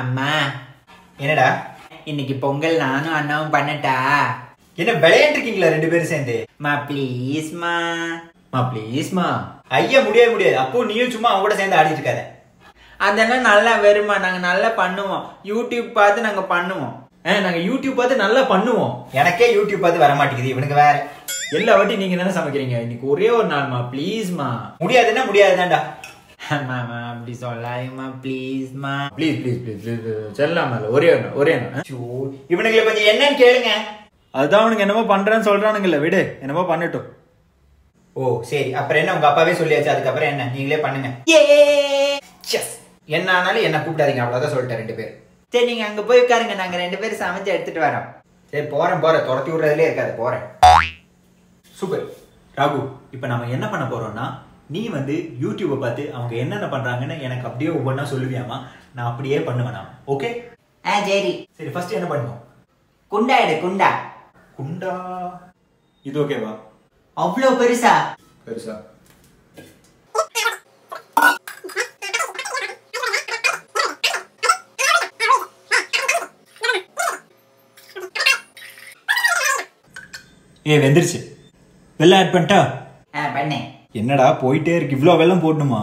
அம்மா என்னடா? இன்னைக்கு பொங்கல் நானும் அண்ணாவும் பண்ணட்டா? என்ன விளையாண்டு இருக்கீங்களா ரெண்டு பேரும் சேர்ந்து? மா ப்ளீஸ்மா மா ப்ளீஸ்மா ஐயா முடியாது முடியாது. அப்போ நீயும் சும்மா அவங்க கூட சேர்ந்து ஆடிட்டு இருக்காத. அதெல்லாம் நல்லா வருமா நாங்க நல்லா பண்ணுவோம். யூடியூப் பார்த்து நாங்க பண்ணுவோம். நாங்க யூடியூப் பார்த்து நல்லா பண்ணுவோம். எனக்கே யூடியூப் பார்த்து வர மாட்டேங்குது இவனுக்கு வேற. எல்லா வாட்டி நீங்க தானே சமைக்கிறீங்க? இன்னைக்கு ஒரே ஒரு நாள்மா. ப்ளீஸ்மா முடியாதுன்னா முடியாதுதான்டா. மாமா அப்படி சொல்லாதீங்கம்மா ப்ளீஸ்மா ப்ளீஸ் ப்ளீஸ் ப்ளீஸ் ப்ளீஸ் செல்லாம இல்ல ஒரே நாள், ஒரே? ஐயோ, இவனுங்களை கொஞ்சம் என்னன்னு கேளுங்க. அதுதான் அவனுக்கு என்னமோ பண்றேன்னு சொல்றானுங்கல்ல விடு. என்னமோ பண்ணட்டும். ஓ சரி. அப்புறம் என்ன? உங்க அப்பாவே சொல்லியாச்சு. அதுக்கப்புறம் என்ன? நீங்களே பண்ணுங்க. என்ன ஆனாலும் என்ன கூப்பிடாதீங்க. அவ்வளவுதான் சொல்லிட்டேன் ரெண்டு பேர் சரி நீங்க அங்க போய் உட்காருங்க. நாங்க ரெண்டு பேரும் சமைச்சு எடுத்துட்டு வரோம். சரி போறேன் போறேன். துரத்தி விடுறதுலே இருக்காது. போறேன். சூப்பர். ராகு இப்போ நம்ம என்ன பண்ண போறோம்னா நீ வந்து யூடியூப்பை பார்த்து அவங்க என்னென்ன பண்றாங்கன்னு எனக்கு அப்படியே ஒவ்வொன்றா சொல்லுவியாமா நான் அப்படியே பண்ணுவேன்? ஓகே ஆ சரி. சரி ஃபர்ஸ்ட் என்ன பண்ணுவோம்? குண்டா எடு குண்டா. குண்டா? இது ஓகேவா அவ்வளோ பெருசா? பெருசா. ஏ வெந்துருச்சு. வெள்ளம் ஆட் பண்ணிட்டா? ஆ பண்ணேன். என்னடா போயிட்டே இருக்கு? இவ்வளோ வெள்ளம் போடணுமா?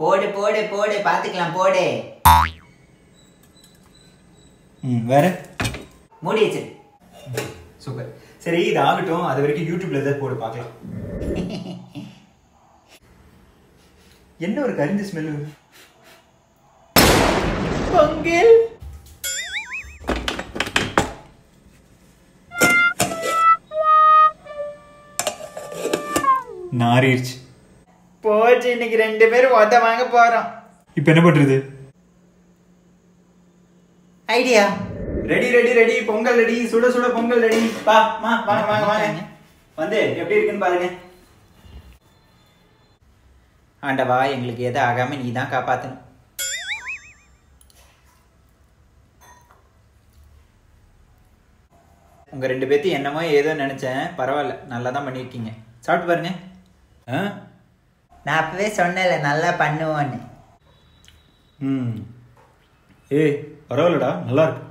போடு போடு போடு. பாத்துக்கலாம் போடு. ம் வேற? மூடி வச்சிரு. சூப்பர். சரி இது ஆகட்டும். அது வரைக்கும் யூடியூப்ல ஏதாவது போடு பார்க்கலாம் என்ன ஒரு கரிஞ்ச ஸ்மெல் நாரிடுச்சு போச்சு இன்னைக்கு ரெண்டு பேரும் ஒத்த வாங்க போறோம். இப்போ என்ன பண்றது? Idea. Ready ready ready pongal ready சுட சுட பொங்கல் ரெடி. பா மா வாங்க வாங்க வாங்க. வந்து எப்படி இருக்குன்னு பாருங்க. ஆண்டவா எங்களுக்கு எது ஆகாம நீ தான் காப்பாத்தணும். உங்க ரெண்டு பேர்த்தையும் என்னமோ ஏதோ நினைச்சேன். பரவாயில்ல நல்லா தான் பண்ணியிருக்கீங்க. சாப்பிட்டு பாருங்க. நான் அப்பவே சொன்னேன்ல நல்லா பண்ணுவோன்னு. ம். ஏய் பரவாயில்லடா நல்லா இருக்கு.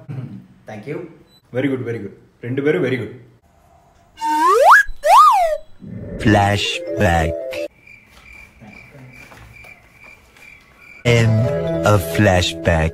Thank you very good very good ரெண்டு பேரும் very good Flashback. End of flashback.